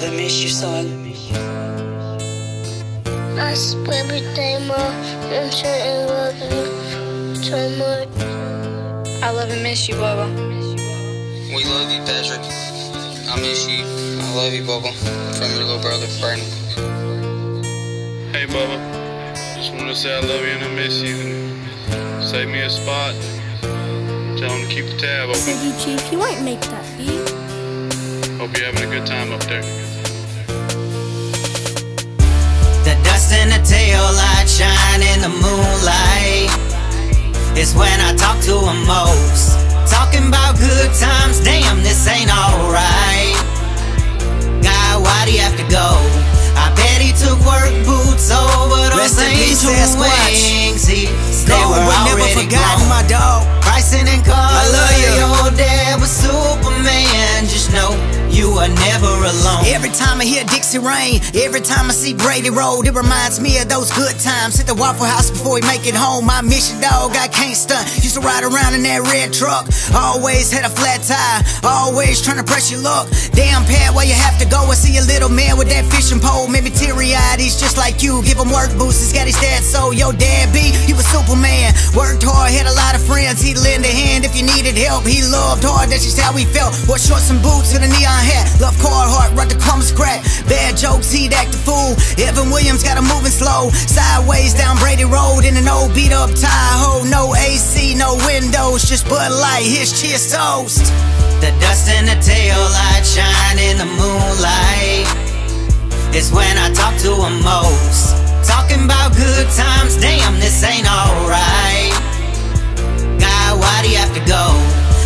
love and miss you, son. I swear everything, Mom. I'm sure I love you so much. I love and miss you, Bubba. We love you, Patrick. I miss you. I love you, Bubba. From your little brother, Brandon. Hey, Bubba. Just want to say I love you and I miss you. And save me a spot. Tell him to keep the tab open. City Chief, you ain't make that beat. Hope you're having a good time up there. Dust in the tail light shine in the moonlight. It's when I talk to him most. Talking about good times, damn, this ain't alright. God, why do you have to go? I bet he took work boots over those peace, angel wings. He, they were never already forgotten, grown. my dog. Bryson and Carla, love you. your dad was Superman. Just know are never alone. Every time I hear Dixie Rain, every time I see Brady Road, it reminds me of those good times. at the Waffle House before we make it home. I miss you, dog. I can't stunt. Used to ride around in that red truck. Always had a flat tire. Always trying to press your luck. Damn, Pat, where you have to go? I see a little man with that fishing pole. Made me teary eyed. He's just like you. Give him work boots. He's got his dad so Yo, dad B, Superman. Worked hard, had a lot of friends. He'd lend a hand if you needed help. He loved hard. That's just how he felt. Wore shorts and boots and a neon hat. Love Carhartt, rock the crumbs crack. Bad jokes, he'd act a fool. Evan Williams got him moving slow. Sideways down Brady Road in an old beat up Tahoe. No AC, no windows, just Bud Light. His cheers toast. The dust in the tail light shine in the moonlight. It's when I talk to him most. Talking about good times, damn, this ain't alright. God, why do you have to go?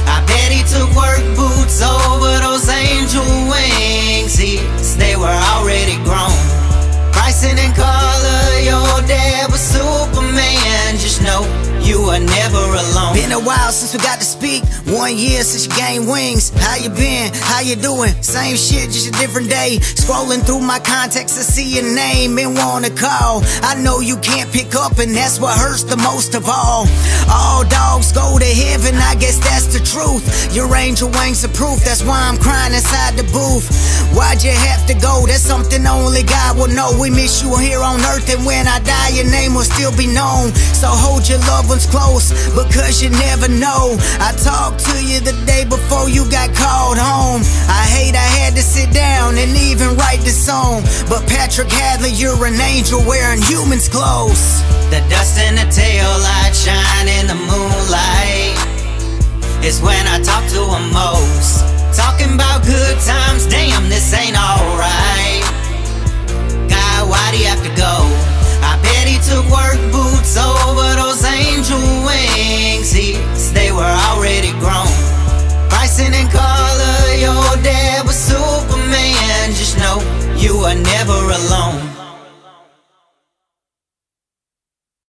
I bet he took work boots over those angel wings. He, they were already grown. Bryson and Carla, your dad was Superman. Just know you are never. Been a while since we got to speak. One year since you gained wings. How you been? How you doing? Same shit, just a different day. Scrolling through my contacts, I see your name and wanna call. I know you can't pick up, and that's what hurts the most of all. All dogs go to the truth. Your angel wings are proof, that's why I'm crying inside the booth. Why'd you have to go? That's something only God will know. We miss you here on earth, and when I die, your name will still be known. So hold your loved ones close, because you never know. I talked to you the day before you got called home. I hate I had to sit down and even write the song. But Patrick Hadley, you're an angel wearing humans' clothes. The dust in the tail light shine in the moonlight. It's when I talk to him most. Talking about good times, damn, this ain't alright. God, why do you have to go? I bet he took work boots over those angel wings. He, they were already grown. Bryson and Carla, your dad was Superman. Just know you are never alone.